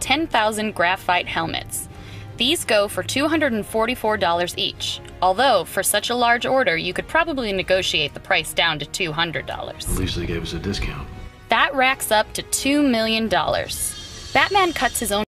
10,000 graphite helmets. These go for $244 each, although for such a large order, you could probably negotiate the price down to $200. At least they gave us a discount. That racks up to $2 million. Batman cuts his own